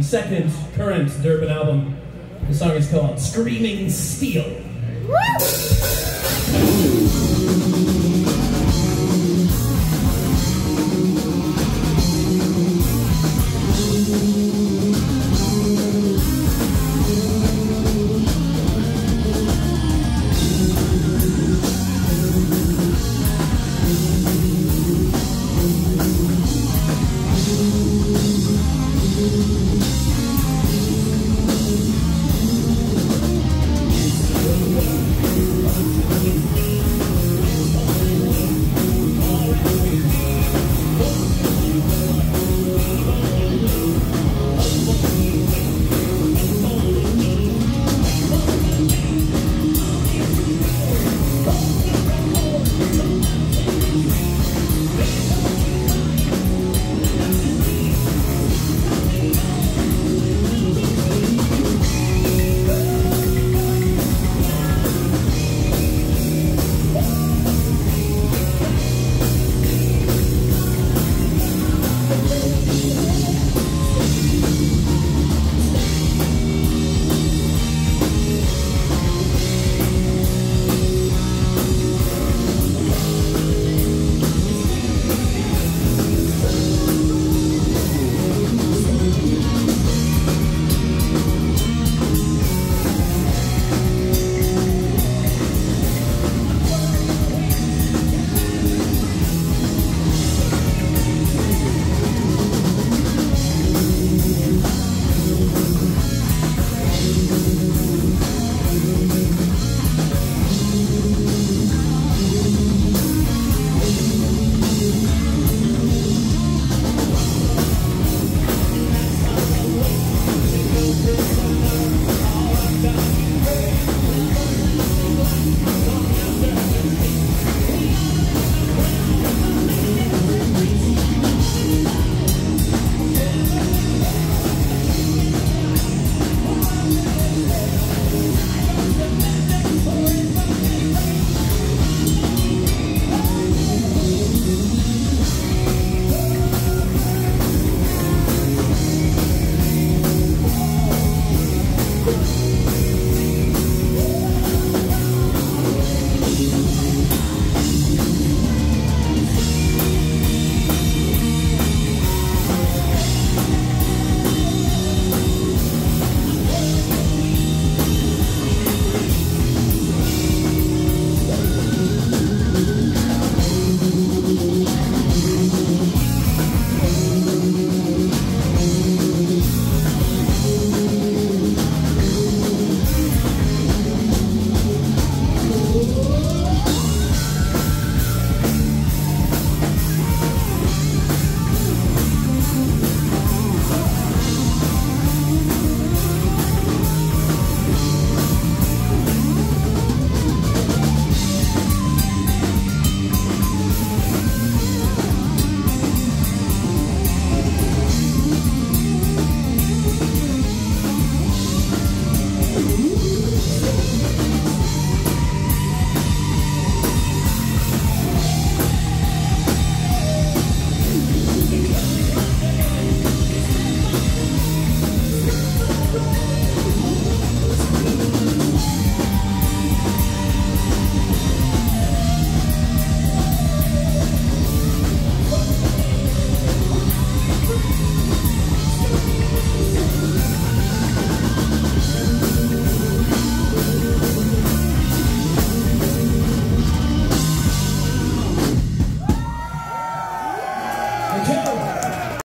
Second current Durban album. The song is called Screaming Steel. Woo!